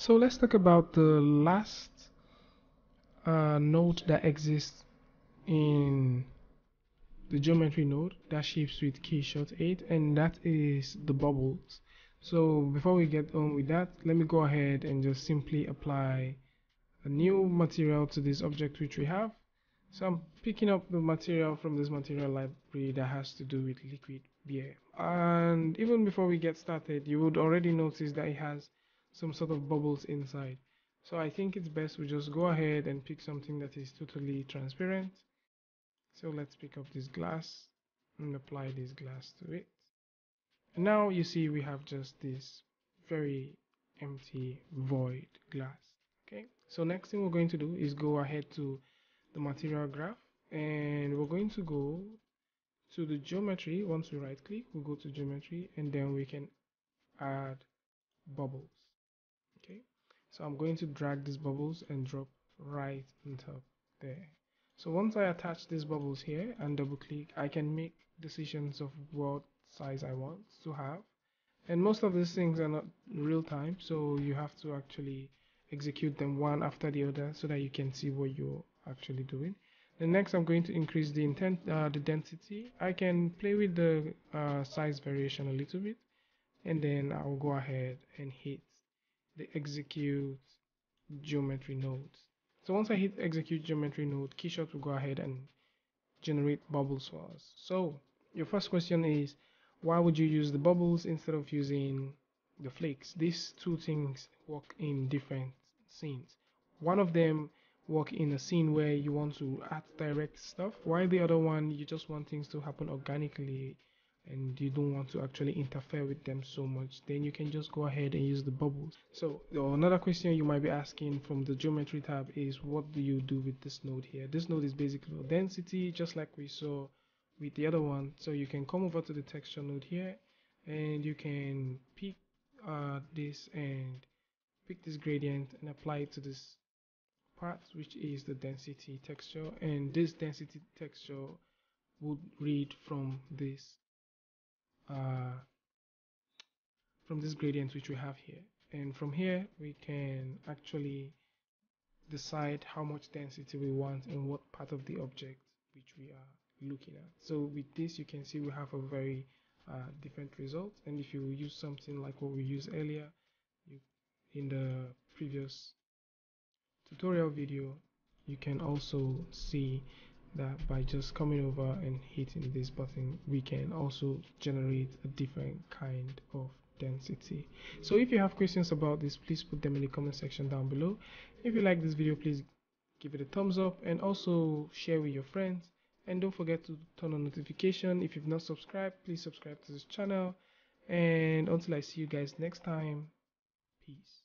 So let's talk about the last uh, node that exists in the geometry node that ships with keyshot 8 and that is the bubbles. So before we get on with that let me go ahead and just simply apply a new material to this object which we have. So I'm picking up the material from this material library that has to do with liquid beer and even before we get started you would already notice that it has some sort of bubbles inside. So I think it's best we just go ahead and pick something that is totally transparent. So let's pick up this glass and apply this glass to it. And now you see we have just this very empty void glass. Okay? So next thing we're going to do is go ahead to the material graph and we're going to go to the geometry. Once we right click we'll go to geometry and then we can add bubbles so I'm going to drag these bubbles and drop right on top there. So once I attach these bubbles here and double click I can make decisions of what size I want to have. And most of these things are not real time so you have to actually execute them one after the other so that you can see what you're actually doing. Then next I'm going to increase the intent uh, the density. I can play with the uh, size variation a little bit and then I'll go ahead and hit the execute geometry nodes. So once I hit execute geometry node keyshot will go ahead and generate bubbles for us. So your first question is why would you use the bubbles instead of using the flakes? These two things work in different scenes. One of them work in a scene where you want to add direct stuff while the other one you just want things to happen organically and you don't want to actually interfere with them so much then you can just go ahead and use the bubbles. So another question you might be asking from the geometry tab is what do you do with this node here? This node is basically for density just like we saw with the other one. So you can come over to the texture node here and you can pick uh, this and pick this gradient and apply it to this part which is the density texture. And this density texture would read from this uh, from this gradient which we have here. And from here we can actually decide how much density we want and what part of the object which we are looking at. So with this you can see we have a very uh, different result. And if you use something like what we used earlier you, in the previous tutorial video you can also see that by just coming over and hitting this button we can also generate a different kind of density. So if you have questions about this please put them in the comment section down below. If you like this video please give it a thumbs up and also share with your friends. And don't forget to turn on notification. If you've not subscribed please subscribe to this channel. And until i see you guys next time peace